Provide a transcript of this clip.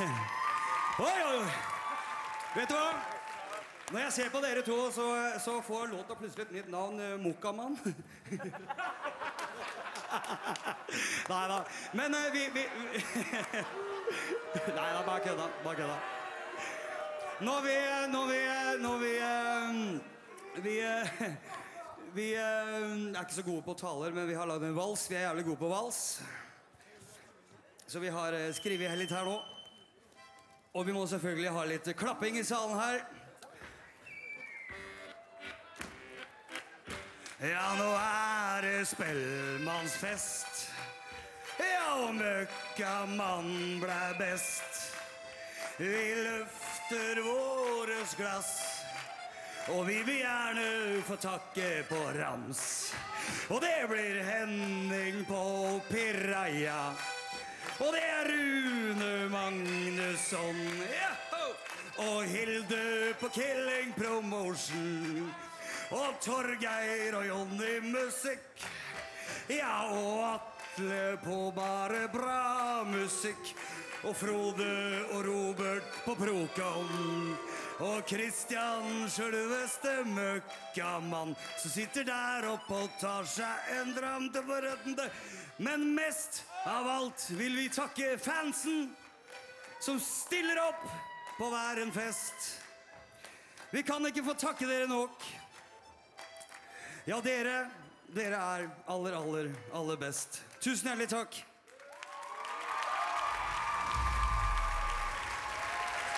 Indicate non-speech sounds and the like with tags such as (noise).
Oi, oi, oi. Vet du hva? Når jeg ser på dere to, så, så får låta plutselig et nytt navn. eh, Mokkamann. (laughs) Nei da. Men uh, vi, vi (laughs) Nei da, bare kødda. Bare kødda. Når vi Når vi Når vi eh, Vi, eh, vi eh, er ikke så gode på taler, men vi har lagd en vals. Vi er jævlig gode på vals. Så vi har eh, skrevet litt her nå. Og vi må selvfølgelig ha litt klapping i salen her. Ja, nå er det spellemannsfest. Ja, og møkkamann ble best. Vi løfter våres glass. Og vi vil gjerne få takke på rams. Og det blir Henning på Piraya. Og det er Rune Hilde på Killing Promotion. Og Torgeir og Jonny Musikk. Ja, og Atle på bare bra musikk. Og Frode og Robert på Procon. Og Christian, sjølveste møkkamann, som sitter der oppe og tar seg en dram til forrettende. Men mest av alt vil vi takke fansen, som stiller opp på hver en fest. Vi kan ikke få takke dere nok. Ja, dere, dere er aller, aller, aller best. Tusen hjertelig takk.